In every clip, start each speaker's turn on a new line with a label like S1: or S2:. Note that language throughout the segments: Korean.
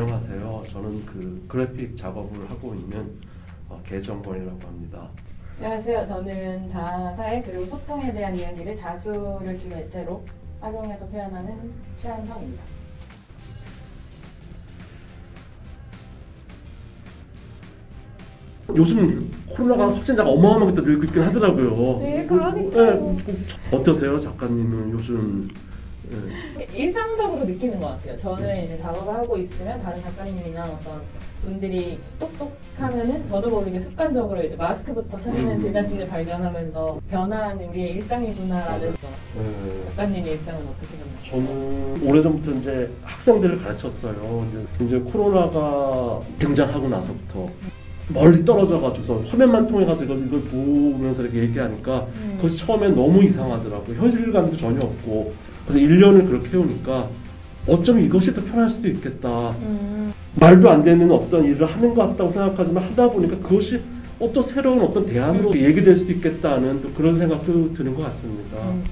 S1: 안녕하세요. 저는 그 그래픽 작업을 하고 있는 어, 개정권이라고 합니다.
S2: 안녕하세요. 저는 자아사회 그리고 소통에 대한 이야기를 자수를 주 매체로 활용해서 표현하는 최한성입니다.
S1: 요즘 코로나가 확진자가 어마어마하게 또 늘고 있긴 하더라고요.
S2: 네, 그러니까요.
S1: 예, 어떠세요, 작가님은 요즘? 예.
S2: 일상적으로 느끼는 것 같아요. 저는 이제 작업을 하고 있으면 다른 작가님이나 어떤 분들이 똑똑하면은 저도 모르게 습관적으로 이제 마스크부터 찾는
S1: 음.
S2: 제 자신을 발견하면서 변한 우리의 일상이구나라는 거.
S1: 예.
S2: 작가님의 일상은 어떻게 보나요?
S1: 저는 오래전부터 이제 학생들을 가르쳤어요. 근데 이제 코로나가 등장하고 나서부터 멀리 떨어져가지고서 화면만 통해 가서 이걸, 이걸 보면서 이렇게 얘기하니까
S2: 음.
S1: 그것이 처음엔 너무 이상하더라고요. 현실감도 전혀 없고. 그래서 1년을 그렇게 해오니까 어쩌면 이것이 더 편할 수도 있겠다.
S2: 음.
S1: 말도 안 되는 어떤 일을 하는 것 같다고 생각하지만 하다 보니까 그것이 어떤 새로운 어떤 대안으로 얘기될 수 있겠다는 또 그런 생각도 드는 것 같습니다.
S2: 음.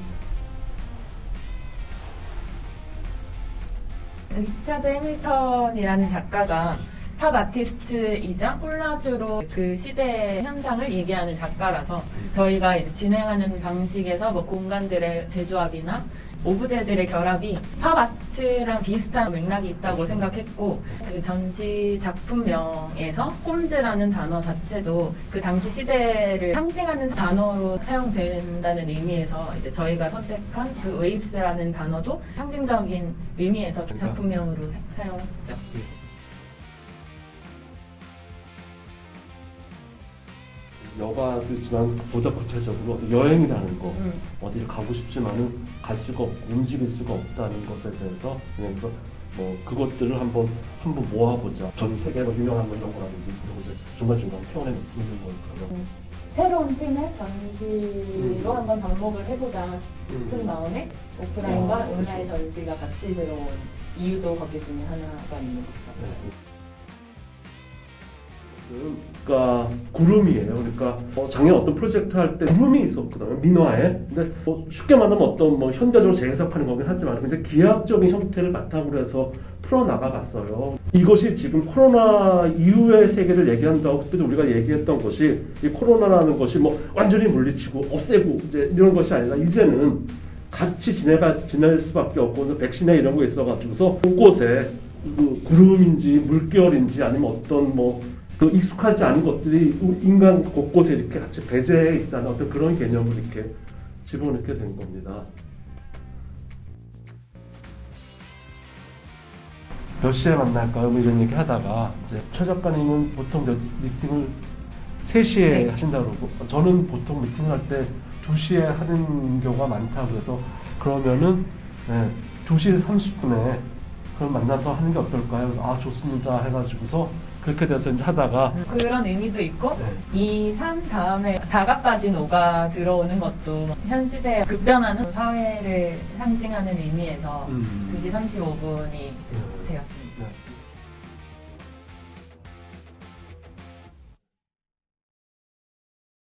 S2: 리차드 해밀턴이라는 작가가 팝 아티스트이자 콜라주로 그 시대의 현상을 얘기하는 작가라서 저희가 이제 진행하는 방식에서 뭐 공간들의 재조합이나 오브제들의 결합이 팝 아트랑 비슷한 맥락이 있다고 생각했고 그 전시 작품명에서 Homes라는 단어 자체도 그 당시 시대를 상징하는 단어로 사용된다는 의미에서 이제 저희가 선택한 그 Waves라는 단어도 상징적인 의미에서 작품명으로 사- 사용했죠.
S1: 여가도 있지만 보다 구체적으로 어떤 여행이라는 거
S2: 음.
S1: 어디를 가고 싶지만은 갈 수가 없고 움직일 수가 없다는 것에 대해서 그래서 뭐 그것들을 한번 한번 모아보자 전 세계로 유명한 뭐 이런 거라든지 그리고 이제 중간 중간 표현해 놓는 거니까요.
S2: 새로운 팀의 전시로
S1: 음.
S2: 한번 접목을 해보자 싶은
S1: 음.
S2: 마음에 오프라인과
S1: 아,
S2: 온라인
S1: 그렇죠.
S2: 전시가 같이 들어온 이유도 거기 중에 하나가 있는 것 같아요.
S1: 네. 그러니까 구름이에요. 그러니까 어, 작년 어떤 프로젝트 할 때 구름이 있었거든요. 민화에. 근데 뭐 쉽게 말하면 어떤 뭐 현대적으로 재해석하는 거긴 하지만 굉장히 기하학적인 형태를 바탕으로 해서 풀어 나가갔어요. 이것이 지금 코로나 이후의 세계를 얘기한다고 그때도 우리가 얘기했던 것이 이 코로나라는 것이 뭐 완전히 물리치고 없애고 이제 이런 것이 아니라 이제는 같이 지내갈 지낼 수밖에 없고 백신에 이런 거 있어가지고서 곳곳에 그 구름인지 물결인지 아니면 어떤 뭐 그 익숙하지 않은 것들이 우- 인간 곳곳에 이렇게 같이 배제해 있다는 어떤 그런 개념을 이렇게 집어넣게 된 겁니다. 몇 시에 만날까요? 뭐 이런 얘기 하다가 이제 최 작가님은 보통 몇 미팅을 3시에
S2: 네.
S1: 하신다고 그러고 저는 보통 미팅을 할 때 2시에 하는 경우가 많다 그래서 그러면은 네, 2시 30분에 그럼 만나서 하는 게 어떨까요? 그래서 아 좋습니다 해가지고서 그렇게 돼서 이제 하다가
S2: 그런 의미도 있고
S1: 네.
S2: 이삶 다음에 다가 빠진 오가 들어오는 것도 현 시대에 급변하는 사회를 상징하는 의미에서
S1: 음.
S2: 2시 35분이
S1: 음.
S2: 되었습니다.